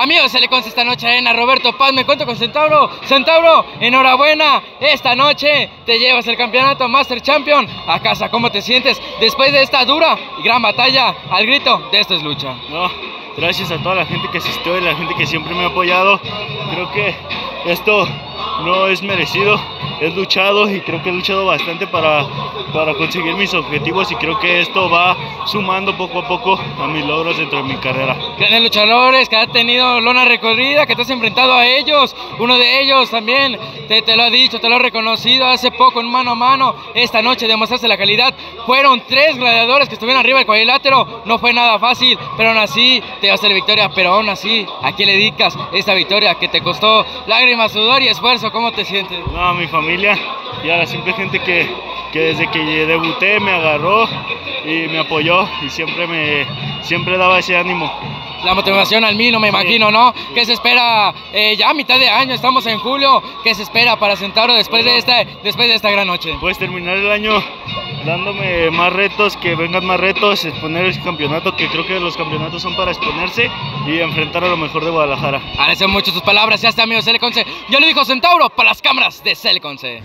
Amigos, se le consta esta noche arena Roberto Paz, me cuento con Centauro. Centauro, enhorabuena, esta noche te llevas el campeonato Master Champion a casa. ¿Cómo te sientes después de esta dura y gran batalla al grito de esta es lucha? No, gracias a toda la gente que asistió y la gente que siempre me ha apoyado. Creo que esto no es merecido he luchado y creo que he luchado bastante para, para conseguir mis objetivos y creo que esto va sumando poco a poco a mis logros dentro de mi carrera. Grandes luchadores que has tenido lona recorrida, que te has enfrentado a ellos, uno de ellos también te, te lo ha dicho, te lo ha reconocido hace poco en mano a mano, esta noche demostraste la calidad, fueron tres gladiadores que estuvieron arriba del cuadrilátero, no fue nada fácil, pero aún así te vas a la victoria, pero aún así, ¿a quién le dedicas esta victoria que te costó lágrimas, sudor y esfuerzo? ¿Cómo te sientes? No, mi familia y a la simple gente que, que desde que debuté me agarró y me apoyó y siempre me siempre daba ese ánimo. La motivación al mí, no me imagino, ¿no? ¿Qué se espera eh, ya a mitad de año? Estamos en julio. ¿Qué se espera para Centauro después de esta, después de esta gran noche? Puedes terminar el año dándome más retos, que vengan más retos, exponer el campeonato, que creo que los campeonatos son para exponerse y enfrentar a lo mejor de Guadalajara. Agradecemos mucho tus palabras, ya está amigo Celeconce. Yo le digo Centauro para las cámaras de Celeconce.